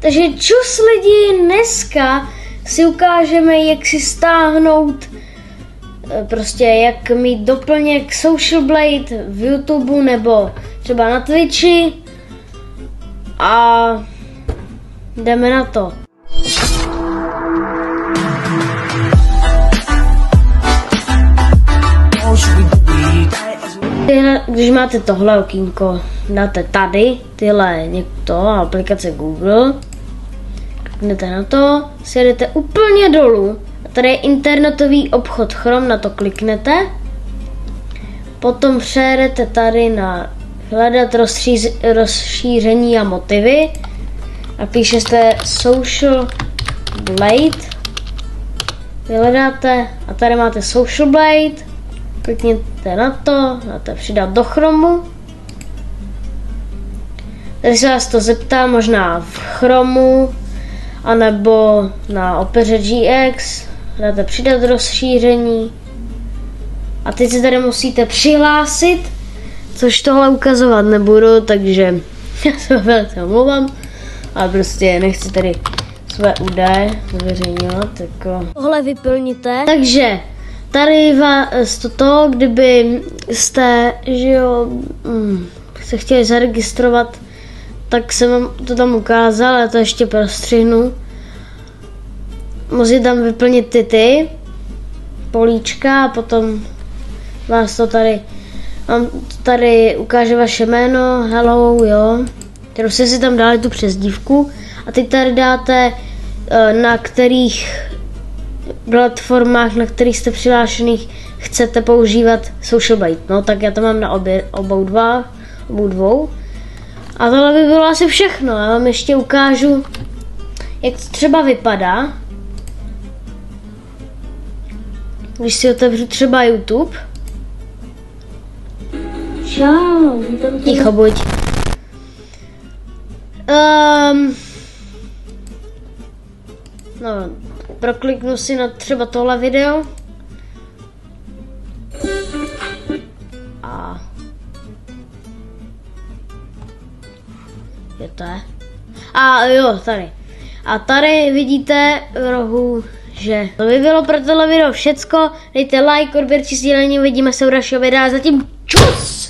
Takže čus lidi, dneska si ukážeme, jak si stáhnout eh, prostě jak mít doplněk Social Blade v YouTube nebo třeba na Twitchi a jdeme na to. Když máte tohle okýnko, dáte tady, tyhle někdo, aplikace Google, kliknete na to, sjedete úplně dolů, tady je internetový obchod Chrome, na to kliknete, potom přejedete tady na hledat rozšíř, rozšíření a motivy. A píšete Social Blade, vyhledáte a tady máte Social Blade, klikněte na to, dáte přidat do chromu. Tady se vás to zeptá možná v chromu, anebo na Opera GX, dáte přidat rozšíření. A teď se tady musíte přihlásit, což tohle ukazovat nebudu, takže já se velice omlouvám, ale prostě nechci tady své údaje zveřejňovat, jako tohle vyplníte. Takže tady vás toto, kdyby jste, že jo, mm, se chtěli zaregistrovat, tak jsem vám to tam ukázal, já to ještě prostřihnu. Musíte tam vyplnit ty ty políčka a potom vás to tady, vám tady ukáže vaše jméno, hello, jo, kterou jste si tam dali tu přezdívku a teď tady dáte, eh, na kterých platformách, na kterých jste přihlášených, chcete používat Social Byte. No tak já to mám na obě, obou dva, obou dvou. A tohle by bylo asi všechno. Já vám ještě ukážu, jak to třeba vypadá. Když si otevřu třeba YouTube. Čau, Ticho buď. Um, no, prokliknu si na třeba tohle video. Je? A jo, tady. A tady vidíte v rohu, že to by bylo pro tohle video všecko. Dejte like, odběr či sdílení, uvidíme se u dalšího videa. Zatím čus!